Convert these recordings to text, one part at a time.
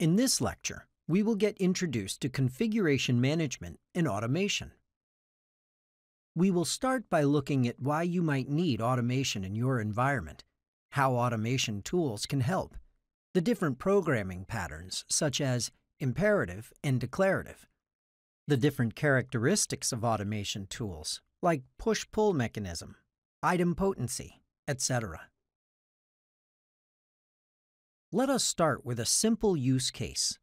In this lecture, we will get introduced to configuration management and automation. We will start by looking at why you might need automation in your environment, how automation tools can help, the different programming patterns such as imperative and declarative, the different characteristics of automation tools like push-pull mechanism, idempotency, etc. Let us start with a simple use case.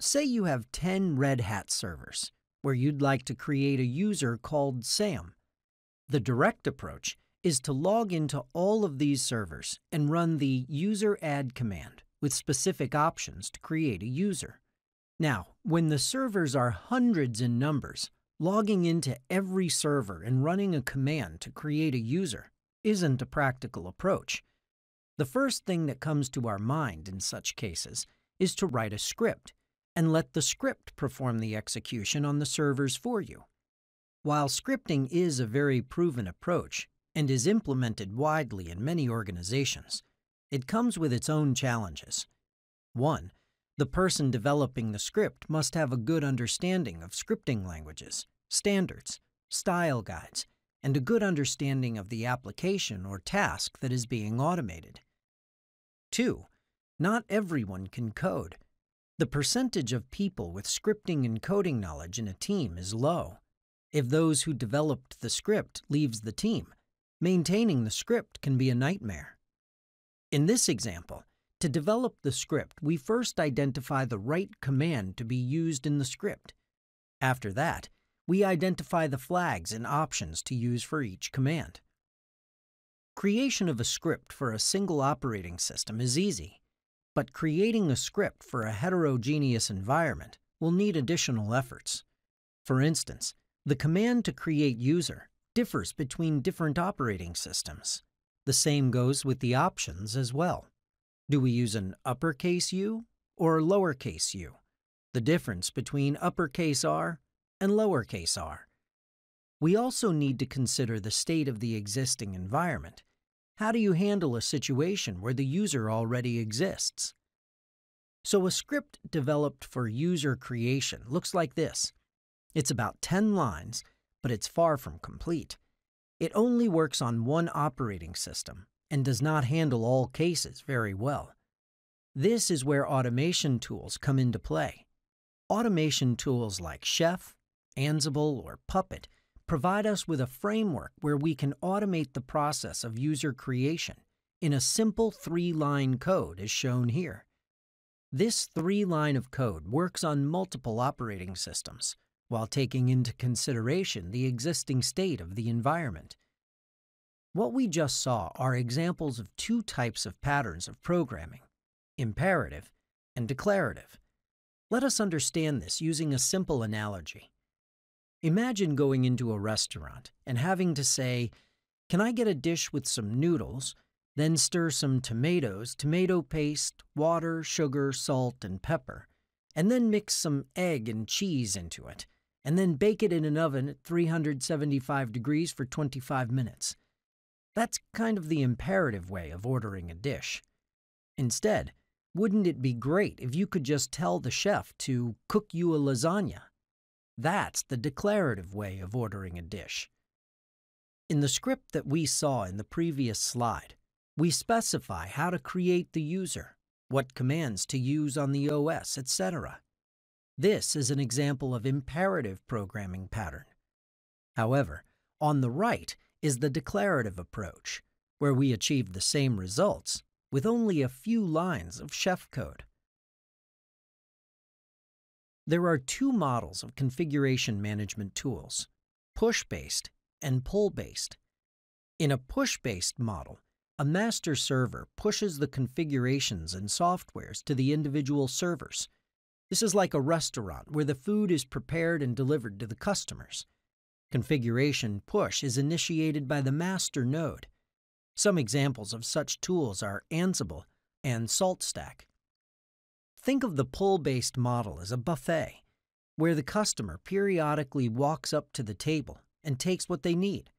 Say you have 10 Red Hat servers, where you'd like to create a user called Sam. The direct approach is to log into all of these servers and run the user add command with specific options to create a user. Now, when the servers are hundreds in numbers, logging into every server and running a command to create a user isn't a practical approach. The first thing that comes to our mind in such cases is to write a script and let the script perform the execution on the servers for you. While scripting is a very proven approach and is implemented widely in many organizations, it comes with its own challenges. 1. The person developing the script must have a good understanding of scripting languages, standards, style guides, and a good understanding of the application or task that is being automated. 2. Not everyone can code, the percentage of people with scripting and coding knowledge in a team is low. If those who developed the script leaves the team, maintaining the script can be a nightmare. In this example, to develop the script, we first identify the right command to be used in the script. After that, we identify the flags and options to use for each command. Creation of a script for a single operating system is easy. But creating a script for a heterogeneous environment will need additional efforts. For instance, the command to create user differs between different operating systems. The same goes with the options as well. Do we use an uppercase U or lowercase u? The difference between uppercase R and lowercase r. We also need to consider the state of the existing environment how do you handle a situation where the user already exists? So a script developed for user creation looks like this. It's about 10 lines, but it's far from complete. It only works on one operating system and does not handle all cases very well. This is where automation tools come into play. Automation tools like Chef, Ansible, or Puppet provide us with a framework where we can automate the process of user creation in a simple three-line code as shown here. This three line of code works on multiple operating systems while taking into consideration the existing state of the environment. What we just saw are examples of two types of patterns of programming, imperative and declarative. Let us understand this using a simple analogy. Imagine going into a restaurant and having to say, Can I get a dish with some noodles? Then stir some tomatoes, tomato paste, water, sugar, salt, and pepper. And then mix some egg and cheese into it. And then bake it in an oven at 375 degrees for 25 minutes. That's kind of the imperative way of ordering a dish. Instead, wouldn't it be great if you could just tell the chef to cook you a lasagna? That's the declarative way of ordering a dish. In the script that we saw in the previous slide, we specify how to create the user, what commands to use on the OS, etc. This is an example of imperative programming pattern. However, on the right is the declarative approach, where we achieve the same results with only a few lines of chef code. There are two models of configuration management tools, push-based and pull-based. In a push-based model, a master server pushes the configurations and softwares to the individual servers. This is like a restaurant where the food is prepared and delivered to the customers. Configuration push is initiated by the master node. Some examples of such tools are Ansible and SaltStack. Think of the pull-based model as a buffet, where the customer periodically walks up to the table and takes what they need.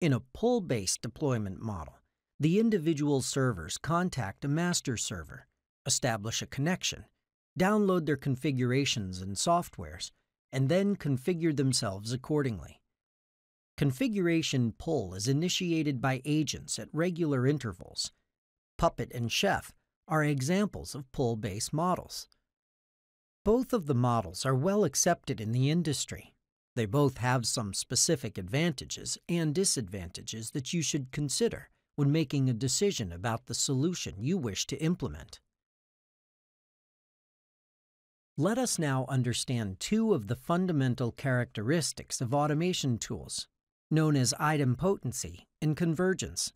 In a pull-based deployment model, the individual servers contact a master server, establish a connection, download their configurations and softwares, and then configure themselves accordingly. Configuration pull is initiated by agents at regular intervals. Puppet and Chef are examples of pull-based models. Both of the models are well accepted in the industry. They both have some specific advantages and disadvantages that you should consider when making a decision about the solution you wish to implement. Let us now understand two of the fundamental characteristics of automation tools, known as idempotency and convergence.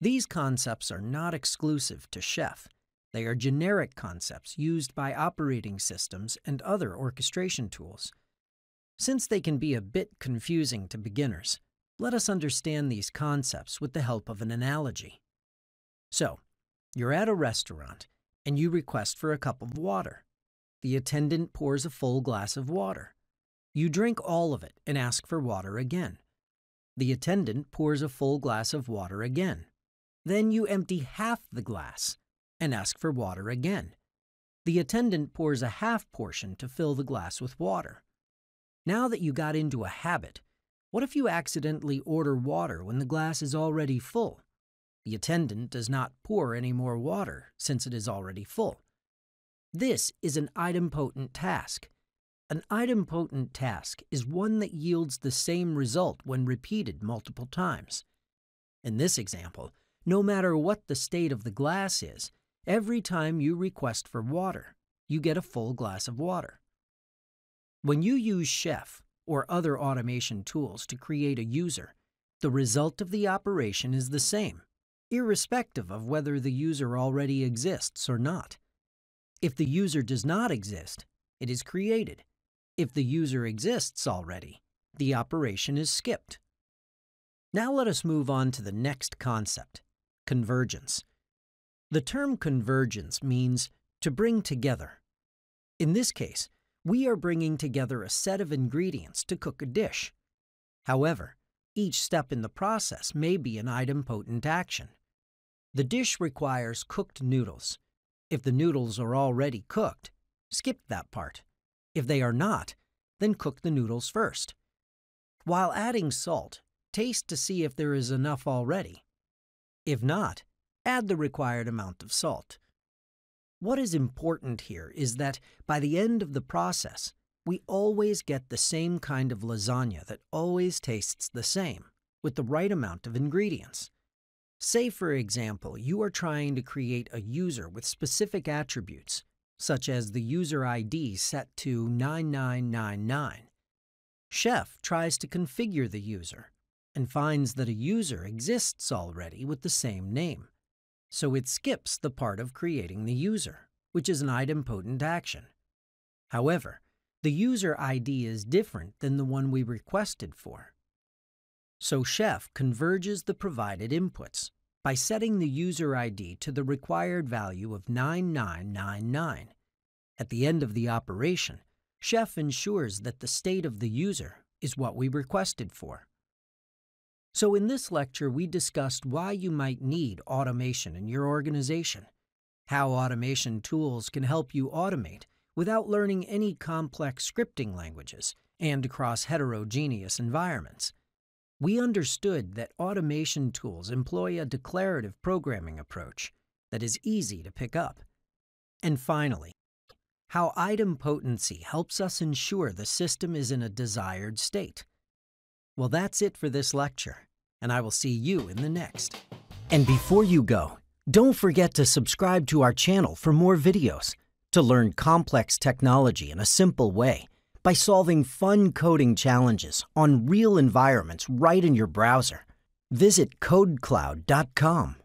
These concepts are not exclusive to Chef. They are generic concepts used by operating systems and other orchestration tools. Since they can be a bit confusing to beginners, let us understand these concepts with the help of an analogy. So, you're at a restaurant and you request for a cup of water. The attendant pours a full glass of water. You drink all of it and ask for water again. The attendant pours a full glass of water again. Then you empty half the glass and ask for water again. The attendant pours a half portion to fill the glass with water. Now that you got into a habit, what if you accidentally order water when the glass is already full? The attendant does not pour any more water since it is already full. This is an idempotent task. An idempotent task is one that yields the same result when repeated multiple times. In this example, no matter what the state of the glass is, every time you request for water, you get a full glass of water. When you use Chef or other automation tools to create a user, the result of the operation is the same, irrespective of whether the user already exists or not. If the user does not exist, it is created. If the user exists already, the operation is skipped. Now let us move on to the next concept, convergence. The term convergence means to bring together. In this case, we are bringing together a set of ingredients to cook a dish. However, each step in the process may be an idempotent action. The dish requires cooked noodles, if the noodles are already cooked, skip that part. If they are not, then cook the noodles first. While adding salt, taste to see if there is enough already. If not, add the required amount of salt. What is important here is that by the end of the process, we always get the same kind of lasagna that always tastes the same, with the right amount of ingredients. Say, for example, you are trying to create a user with specific attributes, such as the user ID set to 9999. Chef tries to configure the user and finds that a user exists already with the same name. So it skips the part of creating the user, which is an idempotent action. However, the user ID is different than the one we requested for. So Chef converges the provided inputs by setting the user ID to the required value of 9999. At the end of the operation, Chef ensures that the state of the user is what we requested for. So in this lecture, we discussed why you might need automation in your organization, how automation tools can help you automate without learning any complex scripting languages and across heterogeneous environments, we understood that automation tools employ a declarative programming approach that is easy to pick up. And finally, how idempotency helps us ensure the system is in a desired state. Well, that's it for this lecture, and I will see you in the next. And before you go, don't forget to subscribe to our channel for more videos to learn complex technology in a simple way by solving fun coding challenges on real environments right in your browser. Visit kodekloud.com.